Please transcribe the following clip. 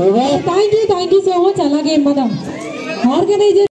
so thank you thank you so much अलागे madam organiser